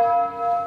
Música